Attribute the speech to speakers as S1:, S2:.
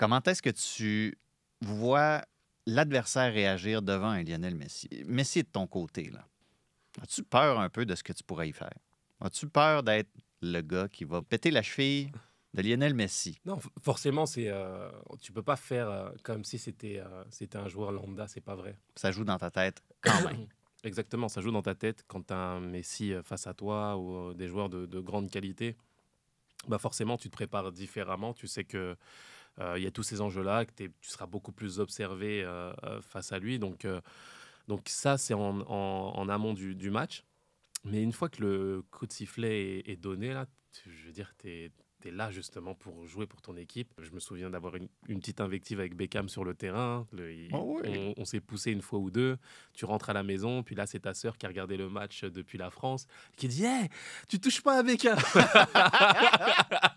S1: comment est-ce que tu vois l'adversaire réagir devant un Lionel Messi? Messi est de ton côté, là. As-tu peur un peu de ce que tu pourrais y faire? As-tu peur d'être le gars qui va péter la cheville de Lionel Messi?
S2: Non, forcément, c'est euh, tu peux pas faire euh, comme si c'était euh, c'était un joueur lambda, c'est pas vrai.
S1: Ça joue dans ta tête quand même.
S2: Exactement, ça joue dans ta tête quand tu as un Messi euh, face à toi ou des joueurs de, de grande qualité. Bah forcément, tu te prépares différemment. Tu sais que il y a tous ces enjeux-là, que tu seras beaucoup plus observé euh, euh, face à lui. Donc, euh, donc ça, c'est en, en- en amont du, du match. Mais une fois que le coup de sifflet est, est donné, là, tu- je veux dire, tu es, là justement pour jouer pour ton équipe. Je me souviens d'avoir une, une petite invective avec Beckham sur le terrain. Le- il-
S1: Oh oui.
S2: On, on s'est poussé une fois ou deux. Tu rentres à la maison, puis là, c'est ta sœur qui a regardé le match depuis la France qui dit Hey, tu touches pas à Beckham